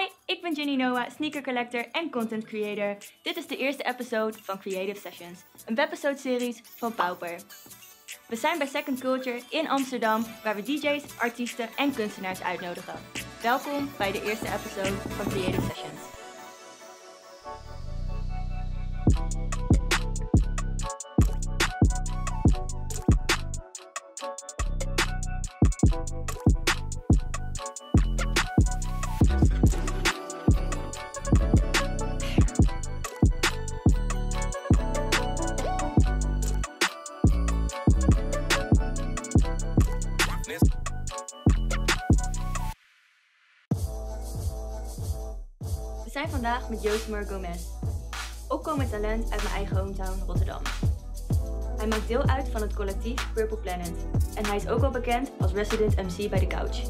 Hi, ik ben Ginny Noah, sneaker collector en content creator. Dit is de eerste episode van Creative Sessions, een webisode-series van Pauper. We zijn bij Second Culture in Amsterdam, waar we DJ's, artiesten en kunstenaars uitnodigen. Welkom bij de eerste episode van Creative Sessions. Vandaag met Josimar Gomez, opkomend talent uit mijn eigen hometown Rotterdam. Hij maakt deel uit van het collectief Purple Planet en hij is ook wel bekend als resident MC bij The Couch.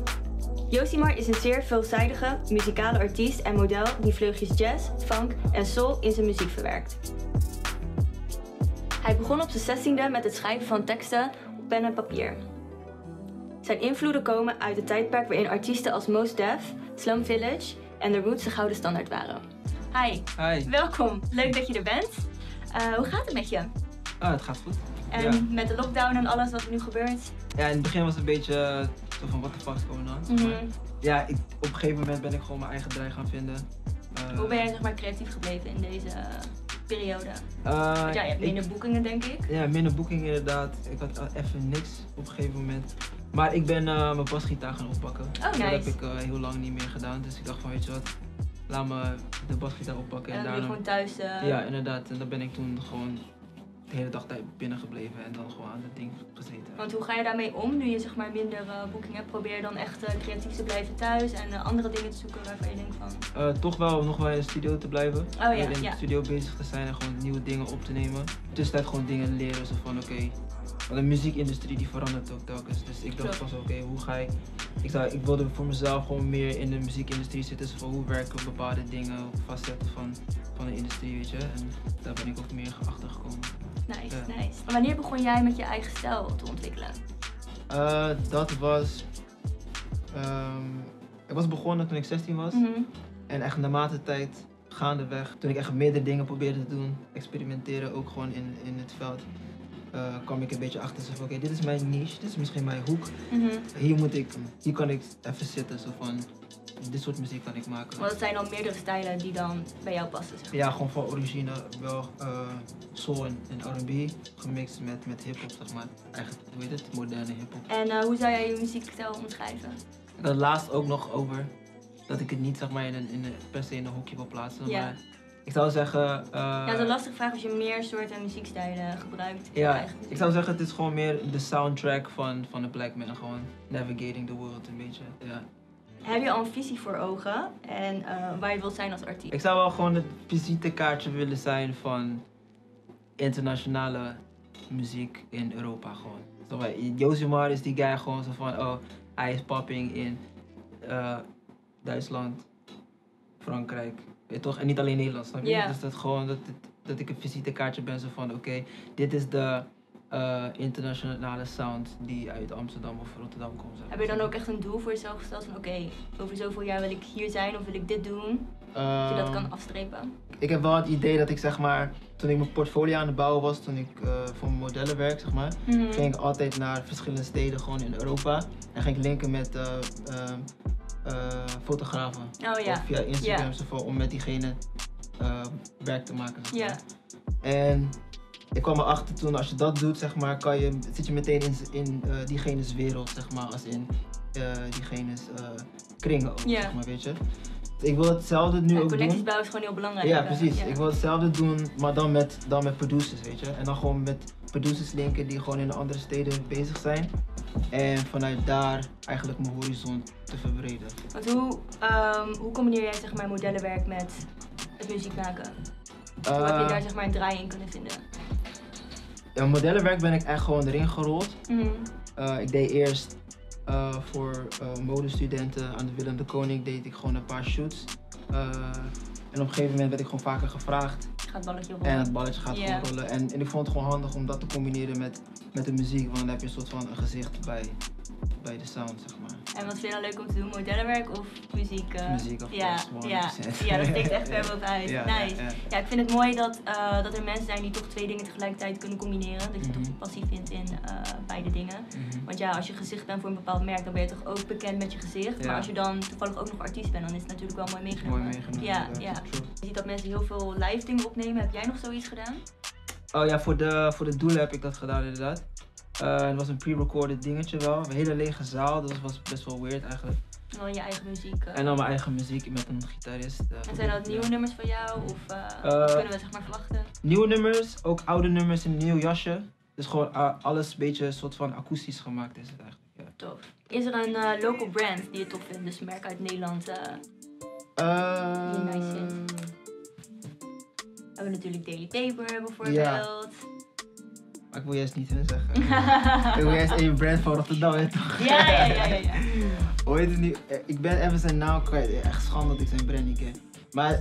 Josimar is een zeer veelzijdige muzikale artiest en model die vleugjes jazz, funk en soul in zijn muziek verwerkt. Hij begon op zijn 16e met het schrijven van teksten op pen en papier. Zijn invloeden komen uit het tijdperk waarin artiesten als Mos Def, Slum Village en The Roots de gouden standaard waren. Hi, Hi. welkom. Leuk dat je er bent. Eh, hoe gaat het met je? Ah, het gaat goed. En Ja. met de lockdown en alles wat er nu gebeurt? Ja, in het begin was het een beetje eh, zo van what the fuck is going on. Mhm. Maar ja, ik, op een gegeven moment ben ik gewoon mijn eigen draai gaan vinden. Eh, Hoe ben jij zeg maar, creatief gebleven in deze periode? ja, je hebt ik- minder boekingen denk ik. Ja, minder boeking inderdaad. Ik had even niks op een gegeven moment. Maar ik ben eh, mijn basgitaar gaan oppakken. Oh, Dat heb ik eh, heel lang niet meer gedaan. Dus ik dacht van weet je wat, laat me de basgitaar oppakken. En En dan ben je daarna... gewoon thuis. eh, Ja, inderdaad. En dan ben ik toen gewoon de hele dag tijd binnen gebleven en dan gewoon aan het ding gezeten. Want hoe ga je daarmee om nu je zeg maar minder boekingen hebt? Probeer je dan echt creatief te blijven thuis en andere dingen te zoeken waarvan je denkt van... Toch wel nog wel in de studio te blijven. ja, in de studio bezig te zijn en gewoon nieuwe dingen op te nemen. Tussentijd gewoon dingen leren. Zo van oké. Want de muziekindustrie die verandert ook telkens. Dus ik dacht van oké, hoe ga ik. Ik, zou, ik wilde voor mezelf gewoon meer in de muziekindustrie zitten. Dus hoe werken bepaalde dingen, facetten van, van de industrie, weet je. En daar ben ik ook meer achter gekomen. Nice, Ja. nice. En wanneer begon jij met je eigen stijl te ontwikkelen? Eh, dat was. ehm, ik was begonnen toen ik 16 was. Mhm. En echt naarmate tijd, gaandeweg, toen ik echt meerdere dingen probeerde te doen, experimenteren ook gewoon in, in het veld, eh, kwam ik een beetje achter van oké, dit is mijn niche, dit is misschien mijn hoek. Mhm. Hier moet ik, hier kan ik even zitten, zo van, dit soort muziek kan ik maken. Want het zijn dan meerdere stijlen die dan bij jou passen. Zeg. Ja, gewoon van origine wel eh, soul en, R&B, gemixt met, met hip-hop, zeg maar. Eigenlijk, hoe heet het, moderne hip-hop. En eh, hoe zou jij je muziekstijl omschrijven? Het laatst ook nog over dat ik het niet zeg maar in een, in een, per se in een hokje wil plaatsen, maar ik zou zeggen... eh, ja, het is een lastige vraag als je meer soorten muziekstijlen gebruikt. Ja, ik zou zeggen het is gewoon meer de soundtrack van, van de Black Man. Gewoon navigating the world een beetje. Ja. Heb je al een visie voor ogen en eh, waar je wilt zijn als artiest? Ik zou wel gewoon het visitekaartje willen zijn van internationale muziek in Europa gewoon. Zo, wij- Josimar is die guy gewoon zo van, oh, hij is popping in eh, Duitsland, Frankrijk, weet toch? En niet alleen Nederland, snap je? Dus dat gewoon, dat, dat ik een visitekaartje ben zo van, oké, dit is de eh, internationale sound die uit Amsterdam of Rotterdam komt. Heb je dan ook echt een doel voor jezelf gesteld van oké, over zoveel jaar wil ik hier zijn of wil ik dit doen? Dat je dat Ehm, kan afstrepen? Ik heb wel het idee dat ik zeg maar, toen ik mijn portfolio aan het bouwen was, toen ik eh, voor mijn modellen werk, zeg maar, Mhm. ging ik altijd naar verschillende steden gewoon in Europa. En ging ik linken met eh, eh, eh, fotografen. Oh ja. Of via Instagram van, om met diegene werk te maken. zeg maar. En ik kwam erachter toen, als je dat doet, zeg maar, kan je, zit je meteen in, in eh, diegene's wereld, zeg maar, als in eh, diegene's kringen ook, zeg maar, weet je. Ik wil hetzelfde nu Ja, ook connecties doen. bouwen is gewoon heel belangrijk. Ja, precies. ja. Ik wil hetzelfde doen, maar dan met, dan met producers, weet je. En dan gewoon met producers linken die gewoon in andere steden bezig zijn. En vanuit daar eigenlijk mijn horizon te verbreden. Want hoe, ehm, hoe combineer jij zeg maar modellenwerk met het muziek maken? Hoe heb je Eh, daar zeg maar een draai in kunnen vinden? ja, modellenwerk ben ik echt gewoon erin gerold. Mhm. Eh, ik deed eerst eh, voor eh, modestudenten aan de Willem de Koning deed ik gewoon een paar shoots. Eh, en op een gegeven moment werd ik gewoon vaker gevraagd. Gaat het balletje rollen. En het balletje gaat gewoon rollen. En, en ik vond het gewoon handig om dat te combineren met, met de muziek. Want dan heb je een soort van een gezicht bij, bij de sound, zeg maar. En wat vind je dan leuk om te doen? Modellenwerk of muziek? eh? Muziek, of ja, course, ja, 100%. ja, dat steekt echt ver bovenuit. Ja, nice. ja, ja. Ja, ik vind het mooi dat, eh, dat er mensen zijn die toch twee dingen tegelijkertijd kunnen combineren. Dat je toch Mhm. passie vindt in eh, beide dingen. Mhm. Want ja, als je gezicht bent voor een bepaald merk, dan ben je toch ook bekend met je gezicht. Ja. Maar als je dan toevallig ook nog artiest bent, dan is het natuurlijk wel mooi meegenomen. Mooi meegenomen. Ja, ja. Je ziet dat mensen heel veel live dingen opnemen. Heb jij nog zoiets gedaan? Oh ja, voor de, voor de doelen heb ik dat gedaan inderdaad. Eh, het was een pre-recorded dingetje wel. Een hele lege zaal, dus dat was best wel weird eigenlijk. En dan je eigen muziek. eh. En dan mijn eigen muziek met een gitarist. eh, En zijn dat nieuwe nummers van jou? Of wat kunnen we zeg maar verwachten? Nieuwe nummers, ook oude nummers in een nieuw jasje. Dus gewoon alles een beetje een soort van akoestisch gemaakt is het eigenlijk. Ja. Tof. Is er een local brand die je tof vindt? Dus een merk uit Nederland. Die nice vindt. we hebben natuurlijk Daily Paper bijvoorbeeld. Maar ik wil juist niet hun zeggen. ik wil juist één brand van Rotterdam, hè, toch? ja, ja, ja, ja, ja. Hoe heet het nu? Ik ben even zijn naam kwijt. Echt schande dat ik zijn brand niet ken. Maar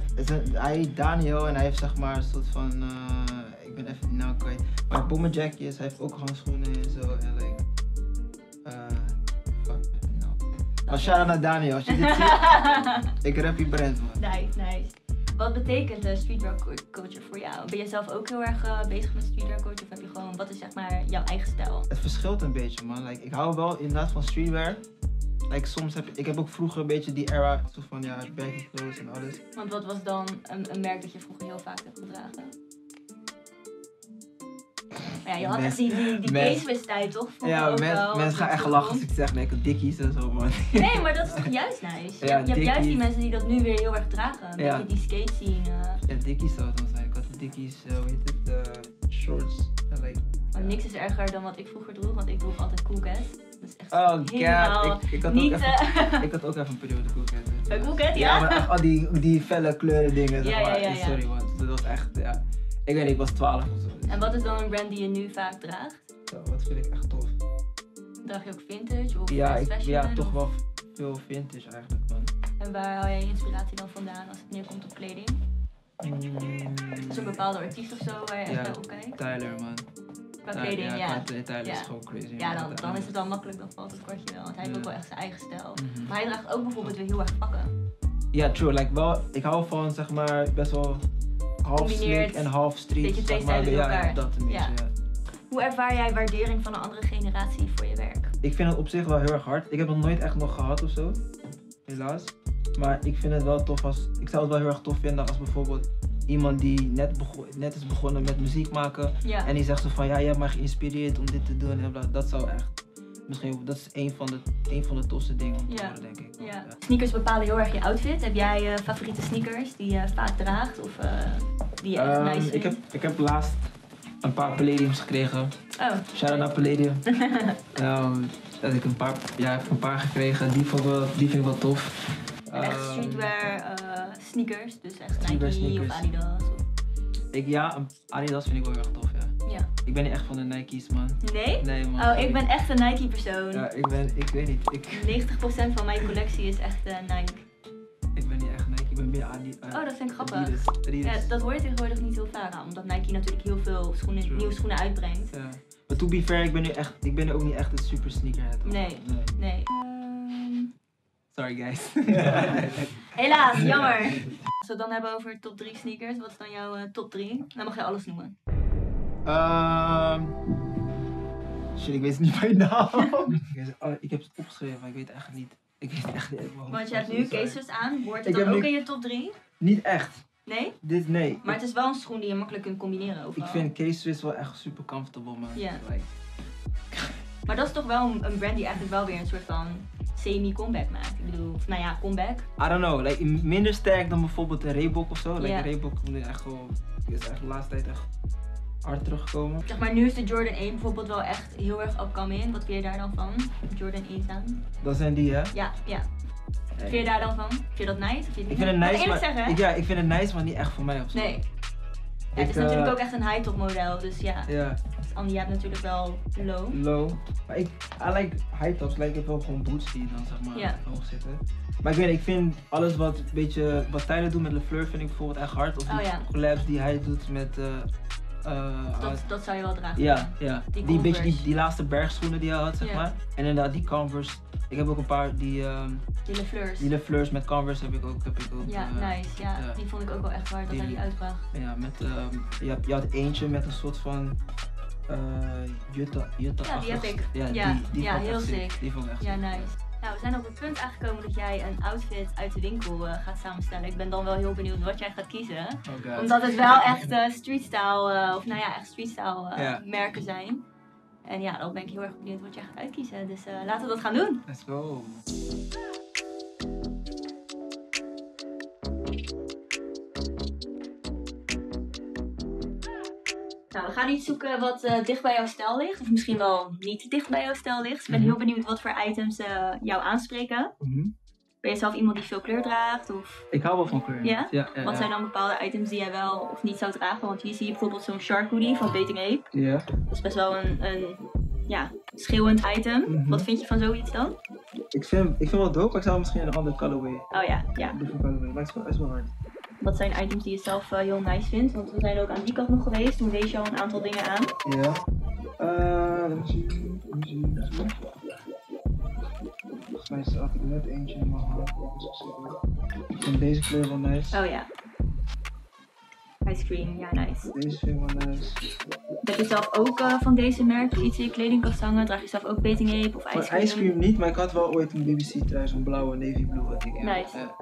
hij heet Daniel en hij heeft zeg maar een soort van. eh, ik ben even die naam kwijt. Maar bommenjackjes, hij heeft ook handschoenen en zo. En like. eh fuck, nou. Maar shout out naar Daniel, als je dit ziet. ik rap die brand man. Nice, nice. Wat betekent uh, streetwear cu- culture voor jou? Ben je zelf ook heel erg eh, bezig met streetwear culture? Of heb je gewoon, wat is zeg maar jouw eigen stijl? Het verschilt een beetje man. Like, ik hou wel inderdaad van streetwear. Like, soms heb ik heb ook vroeger een beetje die era van ja, baggy clothes en alles. Want wat was dan een, een merk dat je vroeger heel vaak hebt gedragen? Maar ja, je had echt die, die, die tijd toch? Vroeger Ja, mensen gaan dat echt lachen als ik zeg nee, ik heb dikkies en zo man. Nee, maar dat is toch juist nice? Je, Ja, hebt, je hebt juist die mensen die dat nu weer heel erg dragen. Een Ja. beetje die skate scene. eh. Ja, dikkies zou het dan zijn. Ik had de dikkies, eh, hoe heet het, eh, shorts. En like, Maar niks is erger dan wat ik vroeger droeg, want ik droeg altijd Cool. Dat is echt Oh god, ik, ik, had niet... ook even, ik had ook even een periode Cool Cat. Bij Cool Cat, Ja, ja? maar echt al die, die felle kleuren dingen. zeg Ja, ja, maar. ja, ja. Sorry man, dat was echt, ja. Ik weet niet, ik was 12 of zo. En wat is dan een brand die je nu vaak draagt? Zo, wat vind ik echt tof. Draag je ook vintage of Ja, ik, ja toch of- wel veel vintage eigenlijk man. En waar haal jij je inspiratie dan vandaan als het neerkomt op kleding? Is er een bepaalde artiest of zo waar je echt Ja. Tyler man. Qua kleding, ja. qua Ty- Tyler Ja. is gewoon crazy. Ja, dan, Dat- dan is het wel makkelijk, dan valt het kwartje wel. Want hij heeft Ja. ook wel echt zijn eigen stijl. Mhm. Maar hij draagt ook bijvoorbeeld weer heel erg pakken. Ja, true. Like, wel, ik hou van zeg maar best wel half slick en half street. Beetje twee ja, elkaar. dat een beetje. Ja. Ja. Hoe ervaar jij waardering van een andere generatie voor je werk? Ik vind het op zich wel heel erg hard. Ik heb het nooit echt nog gehad of zo. Helaas. Maar ik vind het wel tof als. Ik zou het wel heel erg tof vinden als bijvoorbeeld iemand die net, net is begonnen met muziek maken. Ja. En die zegt zo van ja, je hebt mij geïnspireerd om dit te doen. En dat zou echt. Misschien, dat is een van de, een van de tofste dingen om te Ja. horen, denk ik. Ja. Sneakers bepalen heel erg je outfit. Heb jij eh, favoriete sneakers die je vaak draagt of eh, die je echt Ehm, nice ik, vindt? heb, ik heb laatst een paar Palladiums gekregen. Oh, Shout out naar Palladium. Ehm, dat ik een paar, ja, ik heb een paar gekregen. Die, vond ik wel, die vind ik wel tof. en echt Ehm, streetwear eh, sneakers, dus echt Nike sneakers. of Adidas. Of... ik, ja, Adidas vind ik wel heel erg tof, ja. Ik ben niet echt van de Nike's, man. Nee? Nee, man. Oh, ik ben echt een Nike persoon. Ja, ik ben, ik weet niet. Ik, 90% van mijn collectie is echt eh, Nike. ik ben niet echt Nike. Ik ben meer Adi, eh, Oh, dat vind ik grappig. Adidas. Adidas. Ja, dat hoor je tegenwoordig niet heel vaak aan, omdat Nike natuurlijk heel veel schoenen, True. nieuwe schoenen uitbrengt. Ja. Maar to be fair, ik ben nu echt, ik ben nu ook niet echt een super sneakerhead. Nee. Nee. Ehm, Sorry guys. helaas, jammer. Als we het dan hebben over top 3 sneakers, wat is dan jouw eh, top 3? Dan mag je alles noemen. Ehm shit, ik weet niet mijn naam. oh, ik heb het opgeschreven, maar ik weet het echt niet. Ik weet het echt niet. Want je hebt nu cases aan, hoort Ik het dan heb ook nu- in je top 3? Niet echt. Nee? Dit, nee. Maar het is wel een schoen die je makkelijk kunt combineren Ik overal. vind K-Swiss wel echt super comfortable, man. Ja. Like, Maar dat is toch wel een, een brand die eigenlijk wel weer een soort van semi-comeback maakt. Ik bedoel, of nou ja, comeback. I don't know, like, minder sterk dan bijvoorbeeld een Reebok of zo. Like, Ja. Reebok nu echt gewoon, is echt de laatste tijd echt hard teruggekomen. Zeg maar, nu is de Jordan 1 bijvoorbeeld wel echt heel erg upcoming. Wat vind je daar dan van? Jordan 1 aan? Dat zijn die, hè? Ja, ja. Vind je daar dan van? Vind je dat nice? Of vind je het Ik vind het Mag nice, eerlijk maar, zeggen, ik, ja, ik vind het nice, maar niet echt voor mij of zo. Nee. Ja, het is Ik, natuurlijk eh, ook echt een high-top model, dus ja. Ja, Andy, je hebt natuurlijk wel low. low. Maar ik, I like high tops, like ik heb wel gewoon boots die dan zeg maar Ja. hoog zitten. Maar ik weet niet, ik vind alles wat een beetje, wat Tyler doet met LeFleur vind ik bijvoorbeeld echt hard. Of die Oh ja. collabs die hij doet met, eh eh, Dat, dat zou je wel dragen. ja, ja. Die Die, beetje die, die laatste bergschoenen die hij had, zeg maar. En inderdaad die Converse. Ik heb ook een paar, die, ehm Die Le Fleurs. die Le Fleurs met Converse heb ik ook. Heb ik ook Ja, eh, nice. Ja, die vond ik ook wel echt waar dat Die- hij die uitbracht. Ja, met, ehm, je, had, je had eentje met een soort van eh Jutta, Jutta Ja, die heb ik. Ja, Ja, die, die ja, heel sick. Die vond ik echt Ja, nice. Nou, we zijn op het punt aangekomen dat jij een outfit uit de winkel eh, gaat samenstellen. Ik ben dan wel heel benieuwd wat jij gaat kiezen. Oh. Omdat het wel echt eh streetstyle, eh, of nou ja, echt streetstyle merken zijn. En ja, dan ben ik heel erg benieuwd wat jij gaat uitkiezen. Dus laten we dat gaan doen. Let's go. Iets zoeken wat eh, dicht bij jouw stijl ligt. Of misschien wel niet dicht bij jouw stijl ligt. Ik ben Mhm. heel benieuwd wat voor items eh, jou aanspreken. Mhm. Ben je zelf iemand die veel kleur draagt? Of Ik hou wel van kleur. Ja? Ja, ja, wat zijn dan bepaalde items die jij wel of niet zou dragen? Want hier zie je bijvoorbeeld zo'n shark hoodie van Bating Ape. Ja. Dat is best wel een, een ja, schreeuwend item. Mhm. Wat vind je van zoiets dan? Ik vind, ik vind wel dope, maar ik zou misschien een andere colorway. Oh ja, ja. Een different colorway, maar het is wel, het is wel hard. Wat zijn items die je zelf eh, heel nice vindt? Want we zijn ook aan die kant nog geweest. Toen wees je al een aantal dingen aan. Ja. Eh, let see. Volgens mij staat er net eentje in mijn hand. Ik vind deze kleur wel nice. Oh ja. Ice cream, ja nice. Deze vind ik wel nice. Heb je zelf ook eh, van deze merken iets in je kledingkast hangen? Draag je zelf ook Bating Ape of ice Maar cream? ice cream niet, maar ik had wel ooit een BBC trui, zo'n blauwe navy blue had ik. Nice. Ja.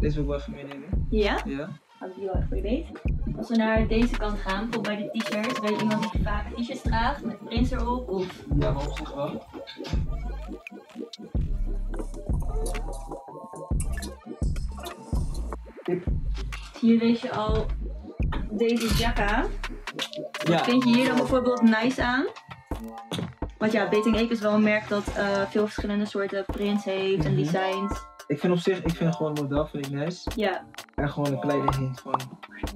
Deze wil ik wel even meenemen. Ja? Ja. Hou die wel even voor je weet. Als we naar deze kant gaan, bijvoorbeeld bij de t-shirts, je iemand die vaak t-shirts draagt met prints erop? Of Ja, maar op zich wel. Tip. hier wees je al deze jacka. Ja. Vind je hier dan bijvoorbeeld nice aan? Want ja, Bating Ape is wel een merk dat eh, veel verschillende soorten prints heeft en Mhm. designs. Ik vind op zich, ik vind gewoon het model vind ik nice. Ja, En gewoon een kleine hint van.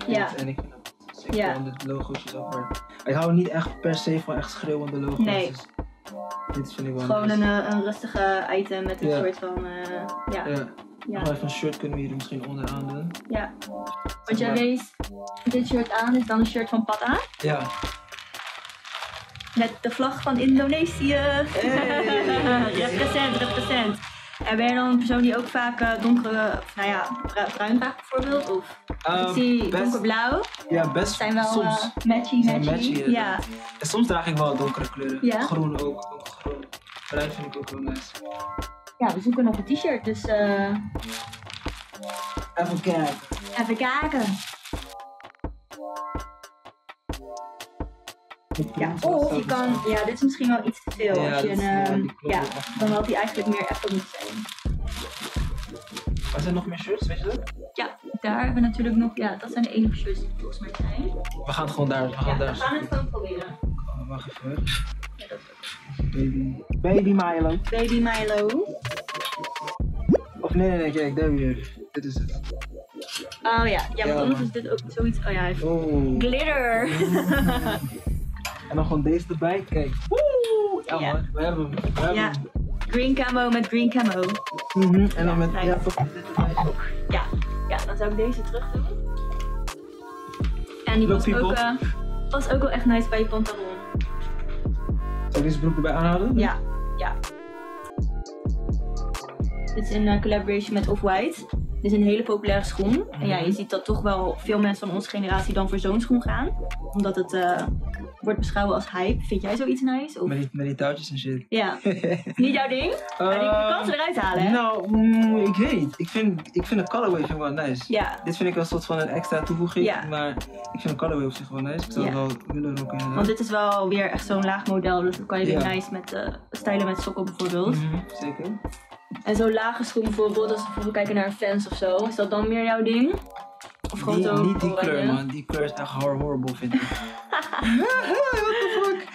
Ja. En ik vind het sick, Ja. gewoon dit logootje zo. Maar ik hou niet echt per se van echt schreeuwende logo's. Nee. Dus dit vind ik wel gewoon nice. een, eh, een rustige item met een Ja. soort van, eh, ja, Ja. ja, Nog even een shirt kunnen we hier misschien onderaan doen. ja. Want jij wees dit shirt aan, is dan een shirt van Pata. Ja. Met de vlag van Indonesië. Hey. represent, represent. En ben je dan een persoon die ook vaak eh, donkere, nou ja, bru- bruin draagt bijvoorbeeld? Of ik Ehm, zie best- donkerblauw. Ja, best Zijn wel soms. eh, matchy, matchy. matchy, ja. En soms draag ik wel donkere kleuren. Ja? Groen ook, ook groen. Bruin vind ik ook wel nice. ja, we zoeken nog een t-shirt, dus eh, Even kijken. even kijken. Ja, of je kan, ja, dit is misschien wel iets te veel. Ja, als je dat een, is- ja, ehm, ja, dan had hij eigenlijk meer echt moeten zijn. Waar zijn nog meer shirts, weet je dat? Ja, daar hebben we natuurlijk nog, ja, dat zijn de enige shirts die volgens mij zijn. We gaan het gewoon daar, we gaan Ja, daar we gaan het gewoon proberen. Oh, wacht even hoor. Baby. Baby Milo. Baby Milo. Of nee, nee, nee, kijk, daar weer. Dit is het. Oh ja, ja, Ja, want anders is dit ook zoiets. Oh ja, heeft Oh. glitter. En dan gewoon deze erbij, kijk. Woe! Ja, Ja. man, we hebben hem. We hebben Ja. hem. Green camo met green camo. Mhm, En dan met, ja, toch. Ja, ja, dan zou ik deze terug doen. En die Look, was ook, was ook wel echt nice bij je pantalon. Zal ik deze broek erbij aanhouden? Ja, ja. Dit is in eh, collaboration met Off-White. Dit is een hele populaire schoen. En ja, je ziet dat toch wel veel mensen van onze generatie dan voor zo'n schoen gaan. Omdat het eh, wordt beschouwd als hype. Vind jij zoiets nice? Of... Met die, met die touwtjes en shit. Ja, niet jouw ding? Maar die je kan ze eruit halen, hè? Nou, mm, ik weet niet. Ik vind, ik vind de colorway vind ik wel nice. Ja, Dit vind ik een soort van een extra toevoeging, Ja. maar ik vind de colorway op zich wel nice. Ik zou het Ja. wel willen rocken inderdaad. want dit is wel weer echt zo'n laag model. Dus dat kan je weer nice met eh stylen met sokken bijvoorbeeld. Mhm, Zeker. En zo'n lage schoen bijvoorbeeld, als we bijvoorbeeld kijken naar een fans of zo. Is dat dan meer jouw ding? Of gewoon Die, zo niet die oranje? kleur man, die kleur is echt hor- horrible vind ik.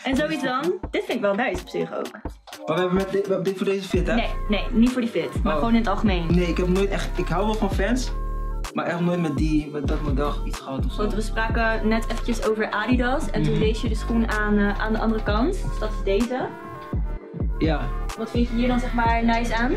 En zoiets dan? Dit vind ik wel nice op zich ook. Maar we hebben met dit, voor deze fit hè? Nee, nee, niet voor die fit. Maar Oh. gewoon in het algemeen. Nee, ik heb nooit echt, ik hou wel van fans, maar echt nooit met die, met dat model iets gehad of zo. Want we spraken net eventjes over Adidas. En toen Mhm. wees je de schoen aan, eh, aan de andere kant. Dus dat is deze. Ja, Wat vind je hier dan zeg maar nice aan?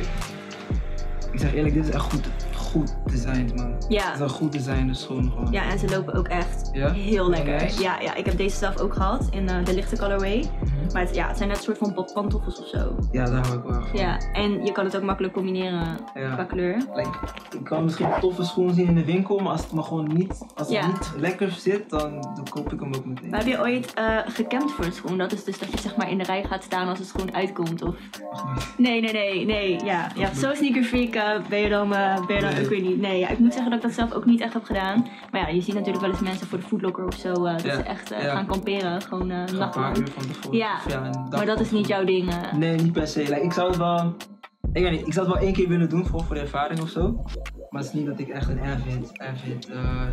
ik zeg eerlijk, dit is echt goed, goed designed, man. Het Ja. is een goed designde schoen gewoon. Ja, en ze lopen ook echt Ja? heel lekker. Nice. Ja, ja, ik heb deze zelf ook gehad in eh, de lichte colorway. Mhm. Maar het, ja, het zijn net een soort van badpantoffels of zo. Ja, daar hou ik wel van. Ja, en je kan het ook makkelijk combineren Ja. qua kleur. Like, ik kan misschien toffe schoenen zien in de winkel, maar als het me gewoon niet, als het Ja. niet lekker zit, dan, dan koop ik hem ook meteen. Maar heb je ooit eh gekempt voor een schoen? Dat is dus dat je zeg maar in de rij gaat staan als de schoen uitkomt of... Nee, nee, nee, nee, ja. ja zo sneakerfreak eh, ben je dan, ben je dan Nee. ook weer niet. Nee, ja, ik moet zeggen dat ik dat zelf ook niet echt heb gedaan. Maar ja, je ziet natuurlijk wel eens mensen voor de foodlocker of zo, eh, dat Ja, ze echt eh, ja. gaan kamperen, gewoon nachtlang. tevoren. Ja, Maar dat is niet jouw ding. Nee, niet per se. Like, ik zou het wel, ik weet niet, ik zou het wel één keer willen doen voor, voor de ervaring of zo. Maar het is niet dat ik echt een avid, avid, eh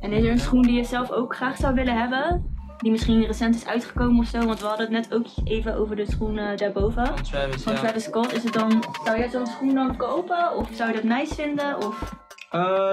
En is er een schoen die je zelf ook graag zou willen hebben? Die misschien recent is uitgekomen of zo? Want we hadden het net ook even over de schoen daarboven. van Travis, Van ja. Scott. Is het dan, zou jij zo'n schoen dan kopen? Of zou je dat nice vinden? Of... Eh,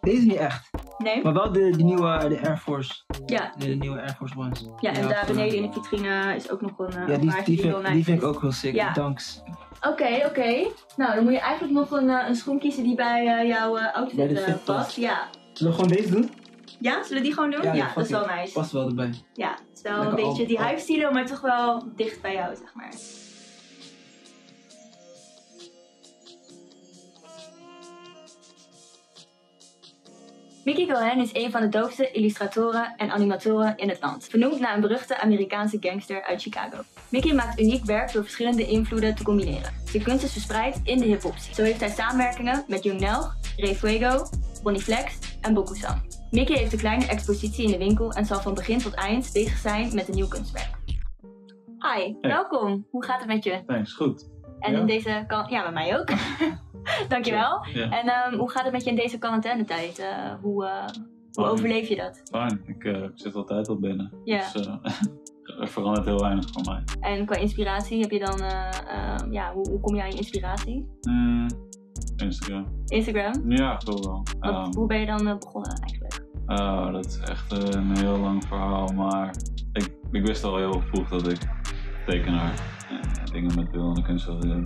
deze niet echt. Nee? Maar wel de, de nieuwe, de Air Force, Ja. de, de nieuwe Air Force Ones. Ja, en Ja, daar beneden in de vitrine is ook nog een eh, Ja, die, die, vind, nice die vind ik ook heel sick. Ja. Danks. Oké, oké. Nou, dan moet je eigenlijk nog een, eh, een schoen kiezen die bij jouw outfit past. Ja. Zullen we gewoon deze doen? ja, zullen we die gewoon doen? Ja, dat is wel nice. Past wel erbij. Ja, het is wel Lekker een beetje die hype stilo, maar toch wel dicht bij jou, zeg maar. Mickey Cohen is een van de doofste illustratoren en animatoren in het land. Vernoemd naar een beruchte Amerikaanse gangster uit Chicago. Mickey maakt uniek werk door verschillende invloeden te combineren. Zijn kunst is verspreid in de hip-hop. Zo heeft hij samenwerkingen met Young Nelg, Ray Fuego, Bonnie Flex en Bokusan. Mickey heeft een kleine expositie in de winkel en zal van begin tot eind bezig zijn met een nieuw kunstwerk. Hi, welkom. Hoe gaat het met je? Thanks, goed. En Ja? in deze kan... Ja, met mij ook. Dankjewel. Ja, En ehm, hoe gaat het met je in deze quarantainetijd? Eh hoe, eh, hoe overleef je dat? fijn. Ik, eh, ik zit altijd al binnen. Ja. Dus er verandert heel weinig voor mij. En qua inspiratie heb je dan... eh, ehm, ja, hoe, hoe kom je aan je inspiratie? Mm, Instagram. Instagram? Ja, toch wel. Wat, Ehm, hoe ben je dan begonnen eigenlijk? oh, dat is echt een heel lang verhaal. Maar ik, ik wist al heel vroeg dat ik tekenaar en dingen met beeldende kunst wilde doen.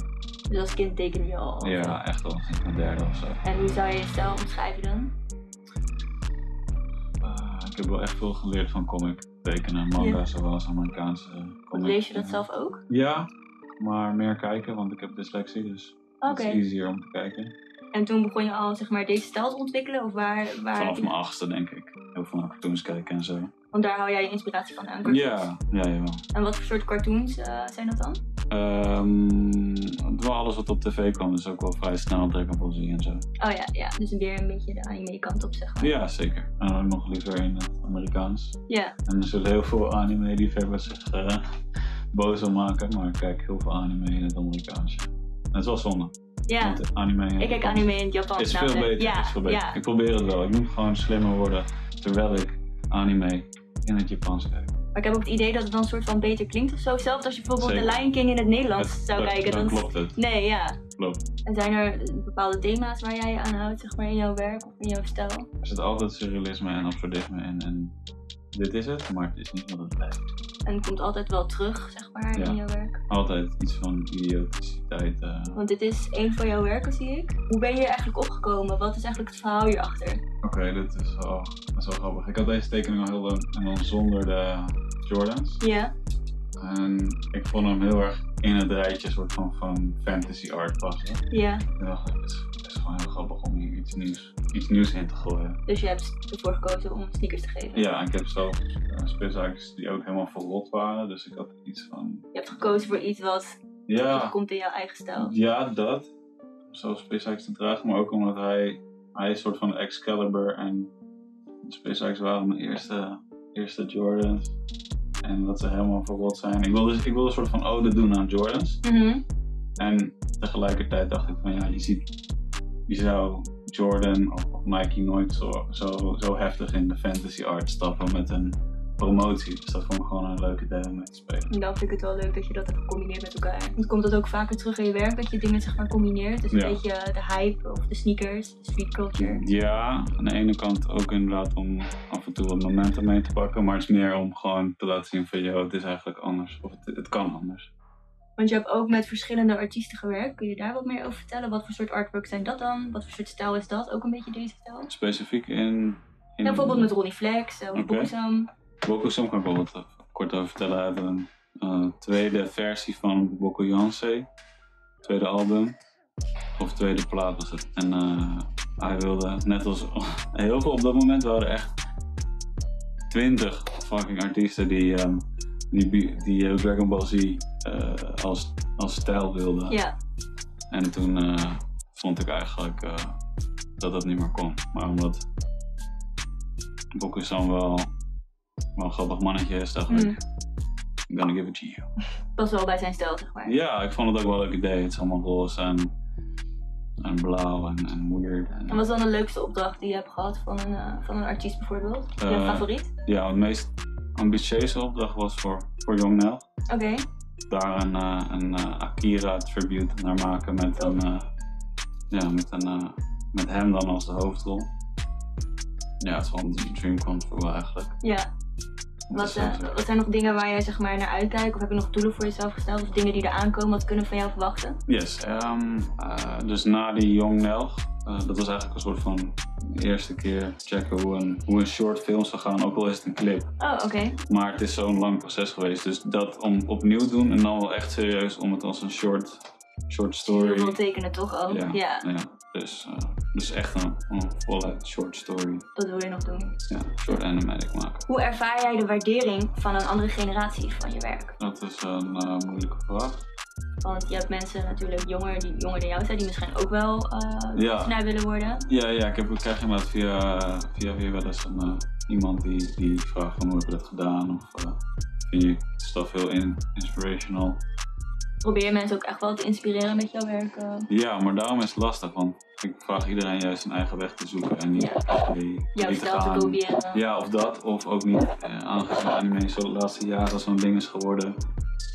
Dus als kind tekende je al? Ja, echt al mijn derde of zo. En hoe zou je je stijl omschrijven dan? Eh, ik heb wel echt veel geleerd van comic tekenen, manga, zowel als Amerikaanse comic. Lees je dat zelf ook? Ja, maar meer kijken, want ik heb dyslexie, dus Oké. het is easier om te kijken. En toen begon je al zeg maar, deze stijl te ontwikkelen? Of waar, waar Vanaf mijn achtste, denk ik. Heel veel naar cartoons kijken en zo. Want daar haal jij je inspiratie van aan? cartoons? Ja, ja, ja. En wat voor soort cartoons eh, zijn dat dan? Ehm, wel alles wat op tv kwam, dus ook wel vrij snel Dragon Ball Z en zo. Oh ja, ja. dus weer een beetje de anime kant op zeg maar. Ja, zeker. En ook nog liever in het Amerikaans. Ja, En er zullen heel veel anime-liefhebbers zich eh, boos om maken, maar ik kijk heel veel anime in het Amerikaans. En het is wel zonde. ja. Anime Ik kijk anime in het Japans. is nou, veel beter. Ja, is veel beter. ja. Ik probeer het wel. Ik moet gewoon slimmer worden terwijl ik anime in het Japans kijk. Maar ik heb ook het idee dat het dan een soort van beter klinkt of zo. Zelfs als je bijvoorbeeld Zeker. The Lion King in het Nederlands Het- zou kijken. Dan Dan klopt het. Nee, ja. Klopt. En zijn er bepaalde thema's waar jij je aan houdt, zeg maar, in jouw werk of in jouw stijl? Er zit altijd surrealisme en absurdisme in. En dit is het, maar het is niet wat het lijkt. En het komt altijd wel terug, zeg maar, Ja. in jouw werk. Altijd iets van idioticiteit. eh. Want dit is een van jouw werken, zie ik. Hoe ben je hier eigenlijk opgekomen? Wat is eigenlijk het verhaal hierachter? Oké, dit is wel, dat is wel grappig. Ik had deze tekening al heel lang en dan zonder de Jordans. Ja, En ik vond hem heel erg in het rijtje soort van, van fantasy art passen. ja. Dacht, is, gewoon heel grappig om hier iets nieuws, iets nieuws in te gooien. Dus je hebt ervoor gekozen om sneakers te geven. Ja, ik heb zelf uh, die ook helemaal verrot waren. Dus ik had iets van, Je hebt gekozen voor iets wat ja, komt in jouw eigen stijl. ja dat. Om zo speelzaakjes te dragen, maar ook omdat hij, hij is een soort van Excalibur en speelzaakjes waren mijn eerste, eerste Jordans. En dat ze helemaal verrot zijn. Ik wilde, ik wilde een soort van ode doen aan Jordans. Mhm. En tegelijkertijd dacht ik van ja, je ziet, je zou Jordan of, Nike nooit zo, zo, zo heftig in de fantasy art stappen met een promotie. Dus dat vond ik gewoon een leuke idee om mee te spelen. En dan vind ik het wel leuk dat je dat hebt gecombineerd met elkaar. Want komt dat ook vaker terug in je werk, dat je dingen zeg maar combineert? Dus een Ja. beetje de hype of de sneakers, de street culture. Ja, aan de ene kant ook inderdaad om af en toe wat momenten mee te pakken, maar het is meer om gewoon te laten zien van yo, het is eigenlijk anders. Of het, het kan anders. Want je hebt ook met verschillende artiesten gewerkt. Kun je daar wat meer over vertellen? Wat voor soort artwork zijn dat dan? Wat voor soort stijl is dat? Ook een beetje deze stijl? Specifiek in... in Ja, bijvoorbeeld met Ronnie Flex, uh, Oké. Bokusam. Bokusam kan ik wel wat eh, kort over vertellen uit een eh, tweede versie van Boko Yansé. Tweede album. Of tweede plaat was het. En eh, hij wilde, net als heel veel op dat moment, waren echt twintig fucking artiesten die, ehm, die, die, eh, Dragon Ball Z eh, als, als stijl wilden. Ja, En toen eh, vond ik eigenlijk dat dat niet meer kon. Maar omdat Bokusam wel, wel een grappig mannetje is, dacht Mm. ik, I'm gonna give it to you. past wel bij zijn stijl, zeg maar. Ja, ik vond het ook wel een leuk idee. Het is allemaal roze en, en blauw en, en weird. En, En wat is dan de leukste opdracht die je hebt gehad van een, van een artiest bijvoorbeeld? Je favoriet? ja, het meest ambitieuze opdracht was voor, voor Young Nel. Oké, Daar een, eh, een eh, Akira tribute naar maken met, een, eh, ja, met, een, met hem dan als de hoofdrol. Ja, het is wel een dream come true eigenlijk. ja. Wat, Dus, eh, eh, wat zijn nog dingen waar jij zeg maar naar uitkijkt? Of heb je nog doelen voor jezelf gesteld? Of dingen die er aankomen, wat kunnen we van jou verwachten? Yes, ehm, eh, dus na die Young Nel, eh, dat was eigenlijk een soort van eerste keer checken hoe een, hoe een short film zou gaan, ook al is het een clip. Oh, oké. Maar het is zo'n lang proces geweest, dus dat om opnieuw doen en dan wel echt serieus om het als een short, short story. Heel veel tekenen toch ook? Ja, ja. ja. Dus, eh, dus echt een, een volle short story. Dat wil je nog doen. Ja, short animatic maken. Hoe ervaar jij de waardering van een andere generatie van je werk? Dat is een eh, moeilijke vraag. Want je hebt mensen natuurlijk jonger die jonger dan jou zijn, die misschien ook wel eh Ja. willen worden. Ja, ja ik, heb, ik krijg inderdaad via, via weer wel eens een, iemand die, die vraagt van hoe heb je dat gedaan? Of vind je stuff heel in, inspirational? Probeer mensen ook echt wel te inspireren met jouw werk. eh. Ja, maar daarom is het lastig, want ik vraag iedereen juist zijn eigen weg te zoeken en niet Ja. niet te stijl te gaan. kopiëren. Ja, of dat, of ook niet. Eh, aangezien anime zo de laatste jaren zo'n ding is geworden,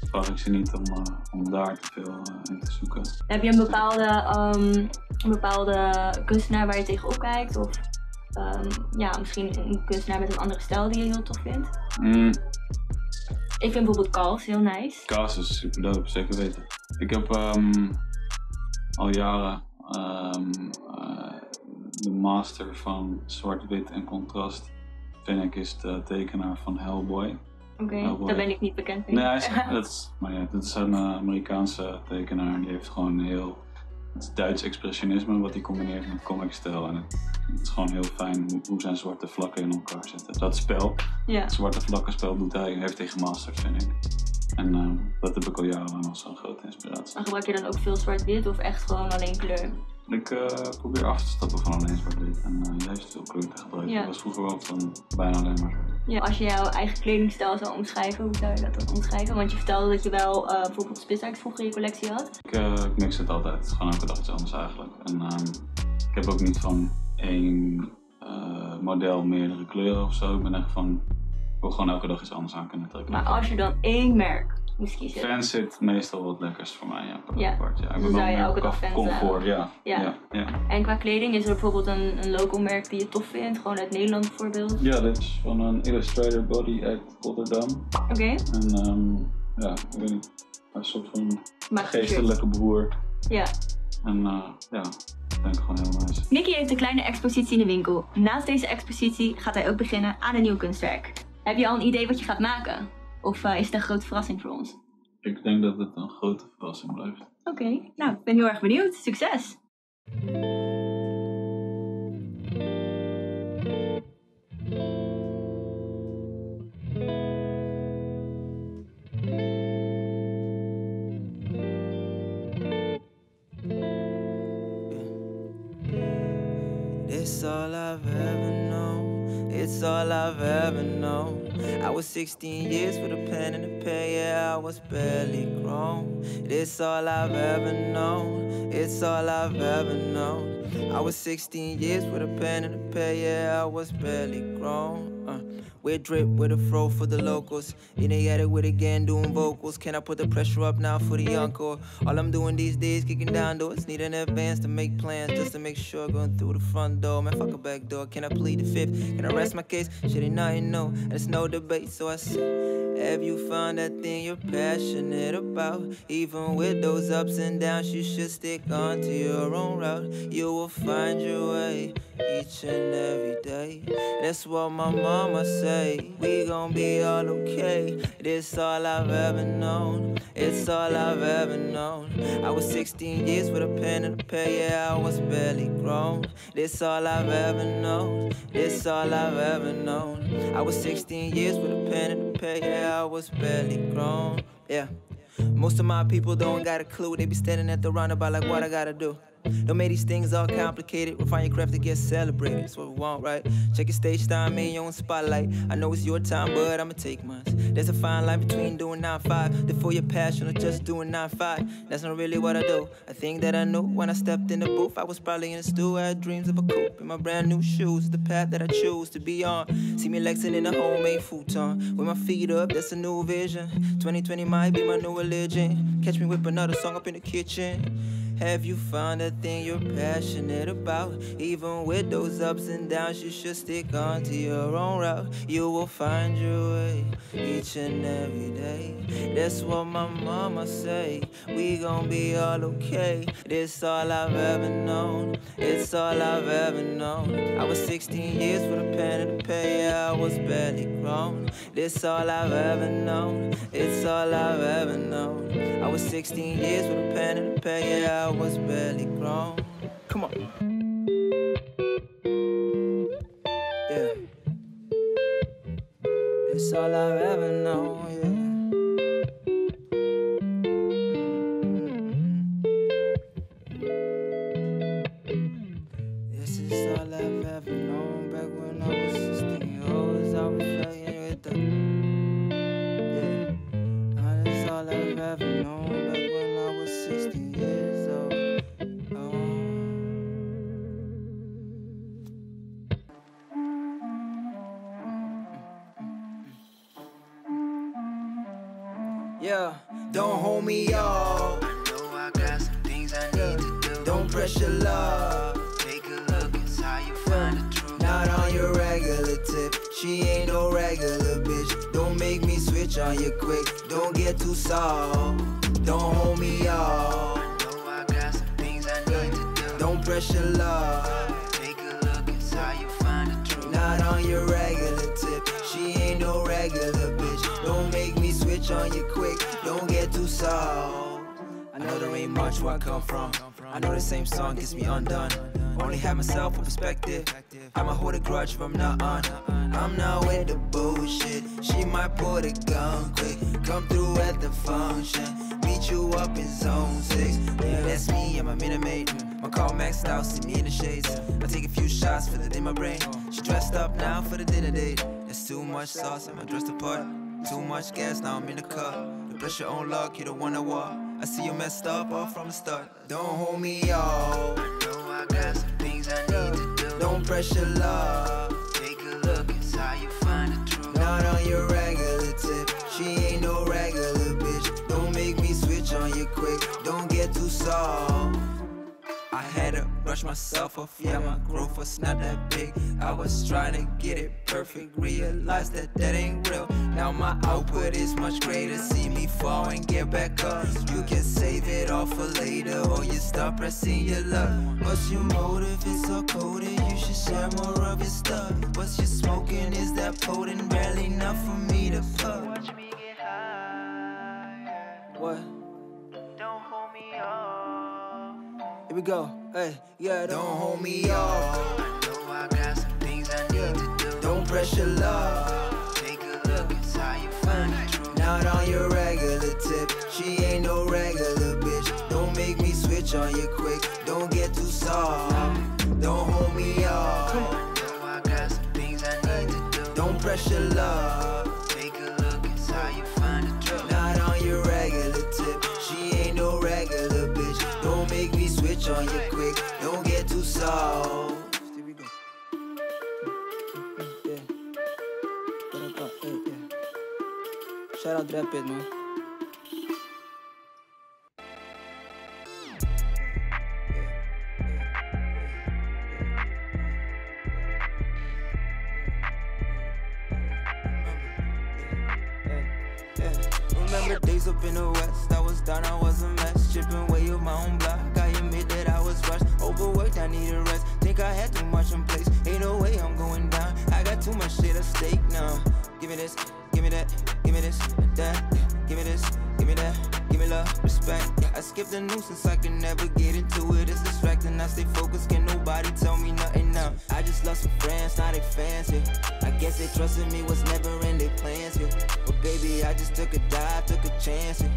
vraag ik ze niet om, eh, om daar te veel eh, in te zoeken. Heb je een bepaalde, ehm, een bepaalde kunstenaar waar je tegenop kijkt? Of ehm, ja, misschien een kunstenaar met een andere stijl die je heel tof vindt? Mm, Ik vind bijvoorbeeld Kals heel nice. Kaas is super dope, zeker weten. Ik heb ehm, al jaren ehm, eh, de master van zwart-wit en contrast. Vind ik is de tekenaar van Hellboy. Oké, daar ben ik niet bekend mee. Nee, hij is, dat is, maar ja, dat is een eh, Amerikaanse tekenaar. Die heeft gewoon heel het Duits expressionisme wat hij combineert met comic-stijl. En het, het is gewoon heel fijn hoe, hoe zijn zwarte vlakken in elkaar zitten. Dat spel, ja. het zwarte vlakkenspel, doet hij, heeft hij gemasterd, vind ik. En eh, dat heb ik al jarenlang als een grote inspiratie. Maar gebruik je dan ook veel zwart-wit of echt gewoon alleen kleur? Ik eh, probeer af te stappen van alleen zwart-wit en eh, juist veel kleur te gebruiken. Dat was vroeger ook van bijna alleen maar. Ja. Als je jouw eigen kledingstijl zou omschrijven, hoe zou je dat dan omschrijven? Want je vertelde dat je wel eh, bijvoorbeeld Spitsax vroeger in je collectie had. Ik, eh, ik mix het altijd. Het is gewoon elke dag iets anders eigenlijk. En ehm, ik heb ook niet van één eh, model meerdere kleuren of zo. Ik ben echt van, ik wil gewoon elke dag iets anders aan kunnen trekken. Maar als je dan één merk moest kiezen. Fans zit meestal wat lekkers voor mij, ja. Ja. apart, ja. Ik Dan ben zou wel je elke dag Comfort, ja. Ja. Ja. ja. En qua kleding is er bijvoorbeeld een, een local merk die je tof vindt, gewoon uit Nederland bijvoorbeeld. Ja, dit is van een Illustrator Body uit Rotterdam. Oké, En ehm, ja, ik weet niet, een soort van maar geestelijke broer. Ja. En eh, ja, ik denk gewoon heel nice. Nicky heeft een kleine expositie in de winkel. Naast deze expositie gaat hij ook beginnen aan een nieuw kunstwerk. Heb je al een idee wat je gaat maken? Of eh, is het een grote verrassing voor ons? Ik denk dat het een grote verrassing blijft. Oké, nou, ik ben heel erg benieuwd. Succes! 16 years with a pen and a pen, yeah, I was barely grown. It's all I've ever known. It's all I've ever known. I was 16 years with a pen and a pen, yeah, I was barely grown. With drip, with a fro for the locals. In the attic with again doing vocals. Can I put the pressure up now for the encore? All I'm doing these days, kicking down doors. Need an advance to make plans just to make sure going through the front door. Man, fuck a back door. Can I plead the fifth? Can I rest my case? Shit ain't nothing, no. And it's no debate, so I say. Have you found that thing you're passionate about? Even with those ups and downs, you should stick on to your own route. You will find your way each and every day. That's what my mama say. We gon' be all okay. This all I've ever known. It's all I've ever known. I was 16 years with a pen and a pad, yeah, I was barely grown. This all I've ever known. This all I've ever known. I was 16 years with a pen and a pad, yeah, I was barely grown. Yeah. Most of my people don't got a clue. They be standing at the roundabout like, what I gotta do? Don't make these things all complicated. Refine your craft to get celebrated. That's what we want, right? Check your stage time in your own spotlight. I know it's your time, but I'ma take mine. There's a fine line between doing 9 5, to for your passion, or just doing 9 5. That's not really what I do. I think that I knew when I stepped in the booth. I was probably in the stew. I had dreams of a coupe in my brand new shoes. The path that I choose to be on. See me Lexing in a homemade futon. With my feet up, that's a new vision. 2020 might be my new religion. Catch me whip another song up in the kitchen. Have you found a thing you're passionate about? Even with those ups and downs, you should stick on to your own route. You will find your way each and every day. That's what my mama say. We gon' be all okay. This all I've ever known. It's all I've ever known. I was 16 years with a pen and a pay, I was barely grown. This all I've ever known. It's all I've ever known. I was 16 years with a pen and a pay. I was barely grown. Come on. Yeah. It's all I've ever known, Not on your regular tip. She ain't no regular bitch. Don't make me switch on you quick. Don't get too soft. Don't hold me up. I know I got some things I need to do. Don't pressure love. Take a look inside, you find the truth. Not on your regular tip. She ain't no regular bitch. Don't make me switch on you quick. Don't get too soft. I know there ain't much where I come from. I know the same song gets me undone. Only have myself a perspective. I'ma hold a grudge from I'm on. I'm not with the bullshit. She might pull the gun quick. Come through at the function. Beat you up in zone six. Yeah, that's me. I'm a minute mate. My car maxed out, see me in the shades. I take a few shots, feel it in my brain. She dressed up now for the dinner date. There's too much sauce, am I dressed apart? Too much gas, now I'm in the car. You bless your own luck, you don't wanna walk. I see you messed up all from the start. Don't hold me off. I got some things I need to do. Don't pressure love. Take a look inside, you find the truth. Not on your regular tip. She ain't no regular bitch. Don't make me switch on you quick. Don't get too soft. I had to brush myself off, yeah, my growth was not that big. I was trying to get it perfect, realize that that ain't real. Now my output is much greater. See me fall and get back up. You can save it all for later, or you stop pressing your luck. What's your motive? It's so coded. You should share more of your stuff. What's you smoking? Is that potent? Barely enough for me to puff. Watch me get high. What? Don't hold me up. Here we go. Hey, yeah, don't hold me off. I know I got some things I need to do. Don't pressure love. Not on your regular tip. She ain't no regular bitch. Don't make me switch on you quick. Don't get too soft. Don't hold me off. I know I got some things I need to do. Don't pressure love. Shout out to man. remember days up in the west. I was down, I was a mess. Chipping way up my own block. I admit that I was rushed. Overworked, I needed rest. Think I had too much in place. Ain't no way I'm going down. I got too much shit at stake now. Give me this, The nuisance, I can never get into it. It's distracting. I stay focused, can nobody tell me nothing now. I just lost some friends, now they fans here. I guess they trusted me was never in their plans here. But baby, I just took a dive, took a chance here.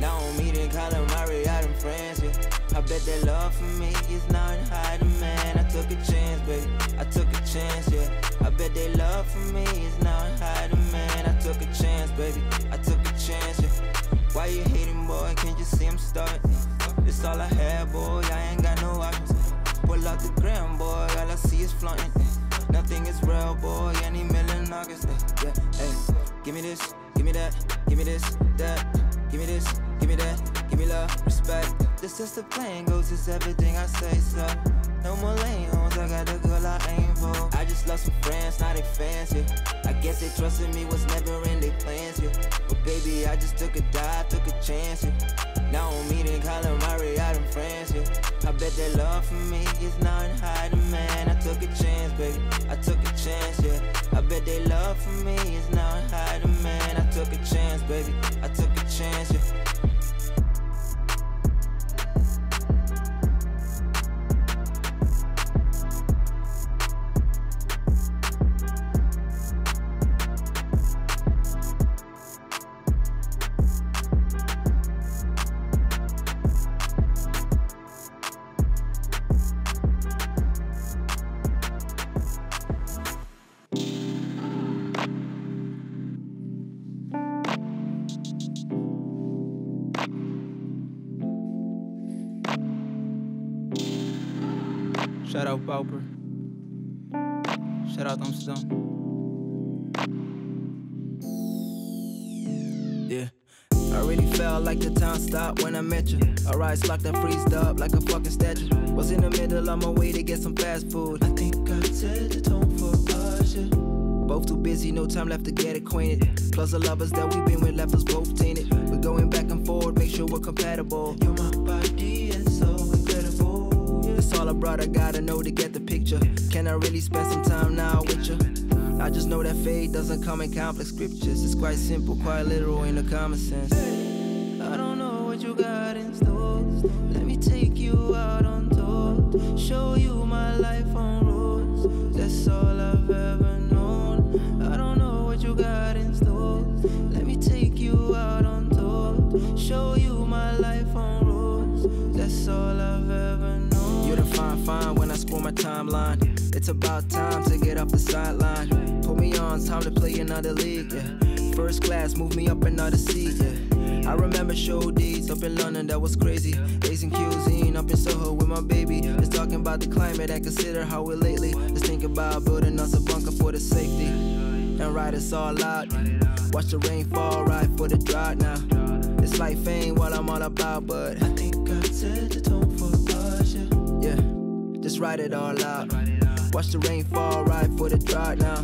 Now I'm meeting calamari out in France here. I bet that love for me is now in all I have, boy. I ain't got no options. Pull out the gram, boy. All I see is flaunting. Nothing is real, boy. Any million August, eh, yeah. Hey, give me this, give me that, give me this, that. Give me this, give me that, give me love, respect. This is the plan goes, it's everything I say so. No more lane homes, I got the girl I aim for. I just lost some friends, not they fans here. I guess they trusted me was never in their plans here. But baby, I just took a dive, took a chance here. Now I'm meeting calamari out in France here. I bet that love for me is now in high demand. I took a chance, baby. I took a chance, yeah. I bet they love for me is now in high demand. I took a chance, baby. I took a chance, yeah. Shout out Pauper. Shout out Amsterdam. Yeah. I really felt like the time stopped when I met you. Our eyes locked and freezed up like a fucking statue. Was in the middle of my way to get some fast food. I think I set the tone for us. Yeah. Both too busy, no time left to get acquainted. Plus the lovers that we've been with left us both tainted. We're going back and forward, make sure we're compatible. You're my That's all I brought, I gotta know to get the picture. Can I really spend some time now with you? I just know that faith doesn't come in complex scriptures. It's quite simple, quite literal in the common sense. Timeline. It's about time to get off the sideline. Put me on, time to play another league. Yeah. First class, move me up another seat. Yeah. I remember show D's up in London, that was crazy. Asian cuisine up in Soho with my baby. Just talking about the climate and consider how we're lately. Just think about building us a bunker for the safety. And ride us all out. Watch the rain fall right for the drought now. This life ain't what I'm all about, but I think I set the tone for write it all out. Watch the rain fall right for the drought now.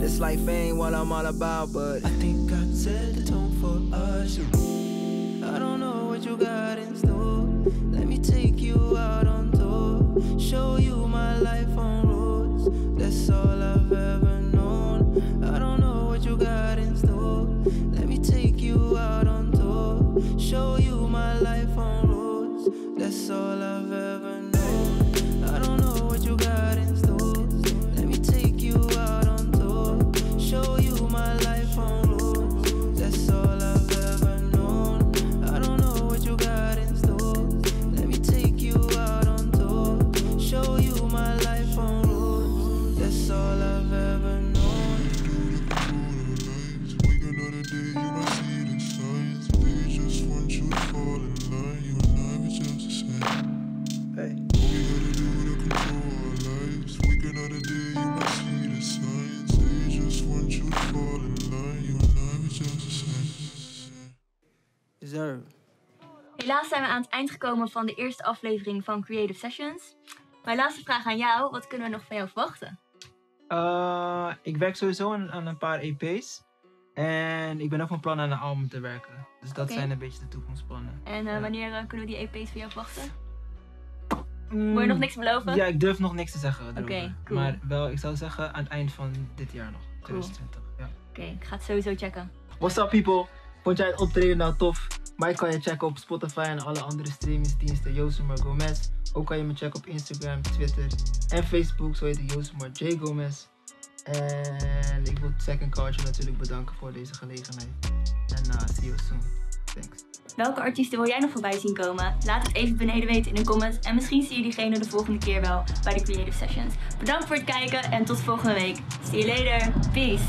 This life ain't what I'm all about, but I think I set the tone for us. I don't know what you got in store. Let me take you out on tour. Show you my life on roads. That's all I've ever known. I don't know what you got in store. Let me take you out on tour. Show you my life on roads. That's all I've gekomen van de eerste aflevering van Creative Sessions. Mijn laatste vraag aan jou, wat kunnen we nog van jou verwachten? Uh, ik werk sowieso aan, aan een paar EP's. En ik ben ook van plan aan een album te werken. Dus dat zijn een beetje de toekomstplannen. En eh, Ja. wanneer eh, kunnen we die EP's van jou verwachten? Mm, Wil je nog niks beloven? Ja, ik durf nog niks te zeggen. Oké, cool. Maar wel, ik zou zeggen aan het eind van dit jaar nog. 2020. Ja. Oké, ik ga het sowieso checken. What's up people? Vond jij het optreden nou tof? Mij kan je checken op Spotify en alle andere streamingsdiensten Josemar Gomez. Ook kan je me checken op Instagram, Twitter en Facebook. Zo heet ik Josemar J Gomez. En ik wil Second Culture natuurlijk bedanken voor deze gelegenheid. En uh, see you soon. Thanks. Welke artiesten wil jij nog voorbij zien komen? Laat het even beneden weten in de comments. En misschien zie je diegene de volgende keer wel bij de Creative Sessions. Bedankt voor het kijken en tot volgende week. See you later. Peace.